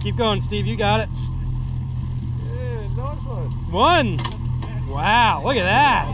Keep going, Steve. You got it. Yeah, nice one. One. Wow, look at that.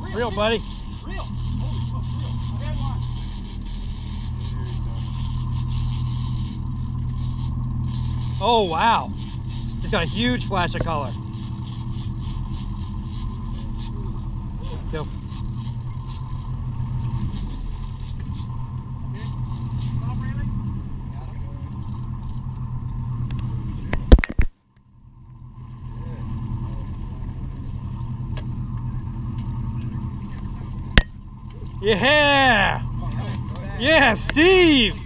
real, real, buddy. Real. Oh, wow. Just got a huge flash of color. Yeah! Yeah, Steve!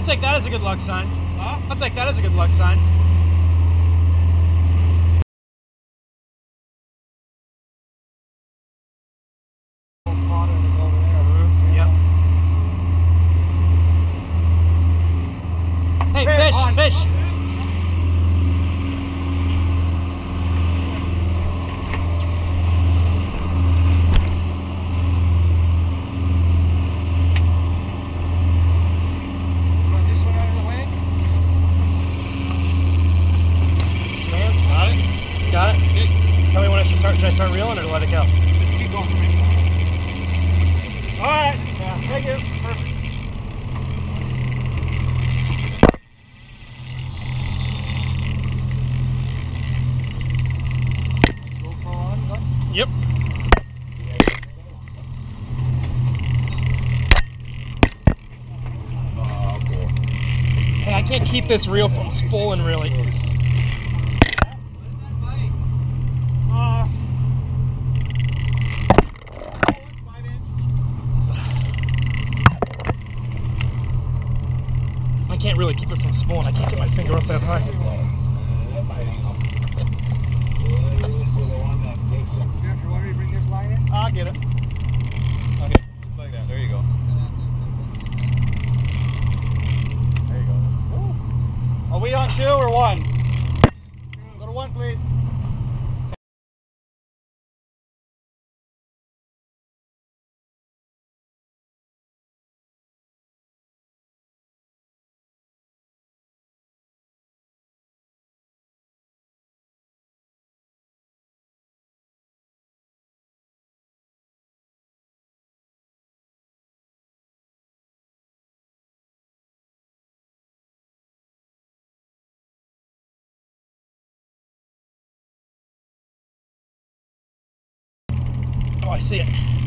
I'll take that as a good luck sign. Huh? I'll take that as a good luck sign. Can't keep this reel from spooling really. I can't really keep it from spooling. I can't get my finger up that high. Jeff, you want me to bring this line in? I'll get it. Okay, just like that. There you go. There you go. Are we on two or one? I see it.